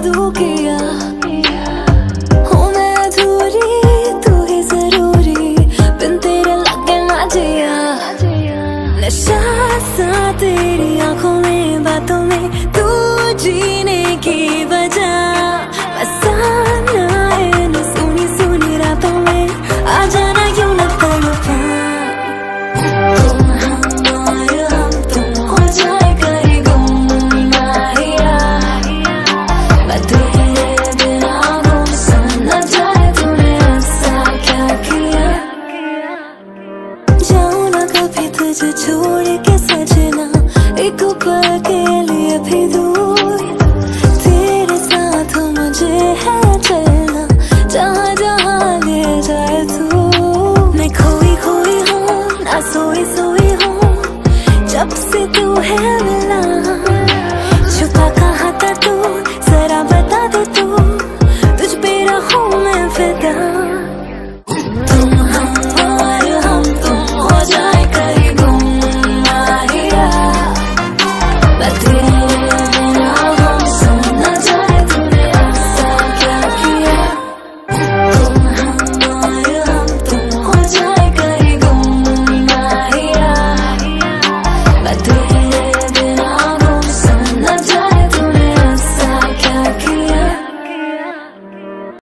do que há. तुझे छोड़ के सजना, एक पल के लिए भी दूर। तेरे साथ मुझे है चलना, जहाँ जहाँ ले जाए तू। मैं खोई खोई हूँ, ना सोई सोई हूँ, जब से तू है मिला।